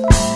Bye.